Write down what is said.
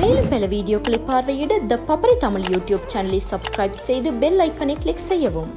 மேலும் பல வீடியோக்களை பார்வையிட த பப்பரை தமிழ் யூடியூப் சேனலை சப்ஸ்கிரைப் செய்து பெல் ஐக்கனை கிளிக் செய்யவும்.